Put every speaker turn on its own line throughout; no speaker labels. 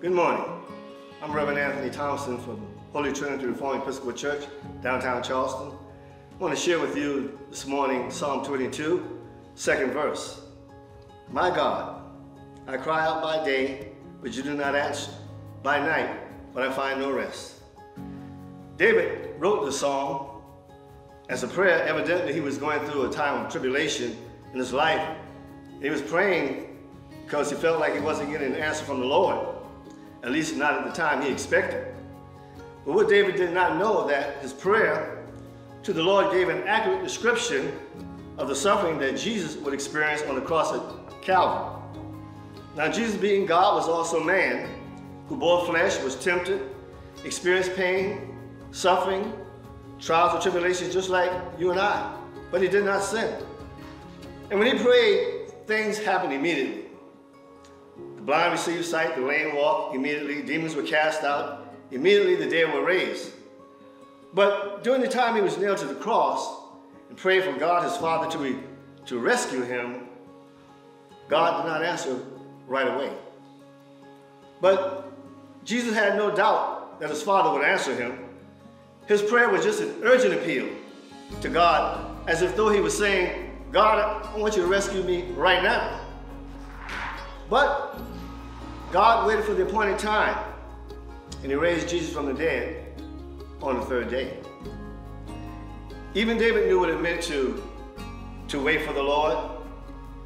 Good morning. I'm Reverend Anthony Thompson from Holy Trinity Reformed Episcopal Church, downtown Charleston. I want to share with you this morning Psalm 22, second verse. My God, I cry out by day, but you do not answer, by night, but I find no rest. David wrote the song as a prayer. Evidently, he was going through a time of tribulation in his life. He was praying because he felt like he wasn't getting an answer from the Lord at least not at the time he expected. But what David did not know that his prayer to the Lord gave an accurate description of the suffering that Jesus would experience on the cross at Calvary. Now Jesus being God was also man who bore flesh, was tempted, experienced pain, suffering, trials and tribulations just like you and I, but he did not sin. And when he prayed, things happened immediately. The blind received sight, the lame walked immediately, demons were cast out, immediately the dead were raised. But during the time he was nailed to the cross and prayed for God, his Father, to, re, to rescue him, God did not answer right away. But Jesus had no doubt that his Father would answer him. His prayer was just an urgent appeal to God, as if though he was saying, God, I want you to rescue me right now. But God waited for the appointed time, and he raised Jesus from the dead on the third day. Even David knew what it meant to, to wait for the Lord.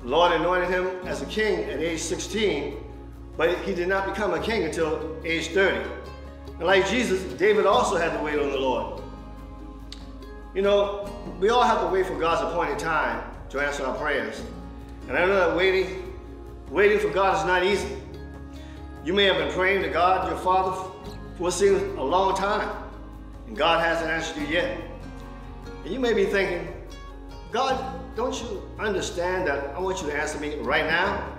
The Lord anointed him as a king at age 16, but he did not become a king until age 30. And like Jesus, David also had to wait on the Lord. You know, we all have to wait for God's appointed time to answer our prayers. And I know that waiting, waiting for God is not easy. You may have been praying to God, your Father, for a long time, and God hasn't answered you yet. And you may be thinking, God, don't you understand that I want you to answer me right now?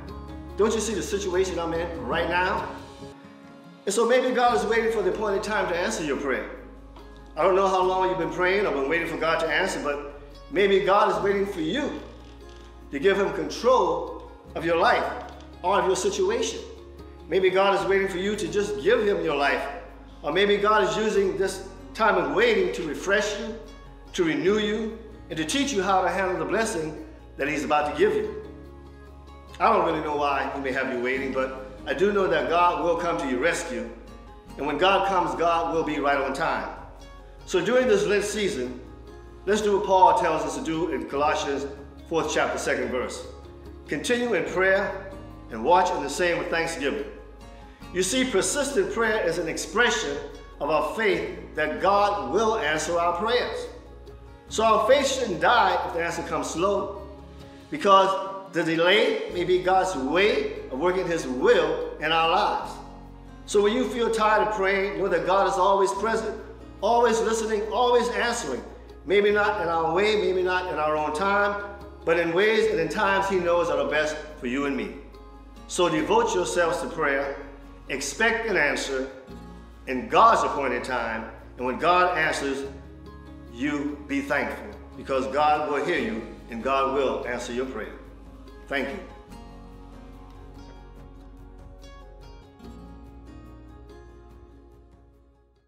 Don't you see the situation I'm in right now? And so maybe God is waiting for the appointed time to answer your prayer. I don't know how long you've been praying or been waiting for God to answer, but maybe God is waiting for you to give him control of your life or of your situation. Maybe God is waiting for you to just give him your life. Or maybe God is using this time of waiting to refresh you, to renew you, and to teach you how to handle the blessing that he's about to give you. I don't really know why he may have you waiting, but I do know that God will come to your rescue. And when God comes, God will be right on time. So during this Lent season, let's do what Paul tells us to do in Colossians 4th chapter, 2nd verse. Continue in prayer and watch in the same with thanksgiving. You see, persistent prayer is an expression of our faith that God will answer our prayers. So our faith shouldn't die if the answer comes slow, because the delay may be God's way of working his will in our lives. So when you feel tired of praying, know that God is always present, always listening, always answering. Maybe not in our way, maybe not in our own time, but in ways and in times he knows are the best for you and me. So devote yourselves to prayer expect an answer in God's appointed time. And when God answers, you be thankful because God will hear you and God will answer your prayer. Thank you.